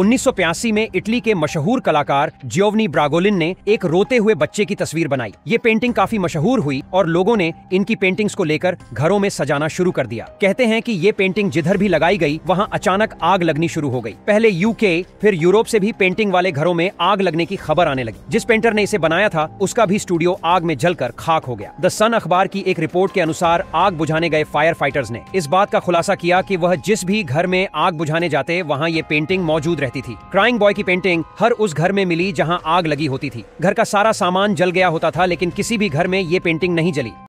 उन्नीस में इटली के मशहूर कलाकार जियोवनी ब्रागोलिन ने एक रोते हुए बच्चे की तस्वीर बनाई। ये पेंटिंग काफ़ी मशहूर हुई और लोगों ने इनकी पेंटिंग्स को लेकर घरों में सजाना शुरू कर दिया। कहते हैं कि ये पेंटिंग जिधर भी लगाई गई, वहाँ अचानक आग लगनी शुरू हो गई। पहले यूके फिर यूरोप से भी पेंटिंग वाले घरों में आग लगने की खबर आने लगी। जिस पेंटर ने इसे बनाया था, उसका भी स्टूडियो आग में जलकर खाक हो गया। द सन अखबार की एक रिपोर्ट के अनुसार आग बुझाने गए फायर फाइटर्स ने इस बात का खुलासा किया कि वह जिस भी घर में आग बुझाने जाते, वहाँ ये पेंटिंग मौजूद रहती थी। क्राइंग बॉय की पेंटिंग हर उस घर में मिली जहाँ आग लगी होती थी। घर का सारा सामान जल गया होता था, लेकिन किसी भी घर में ये पेंटिंग नहीं जली।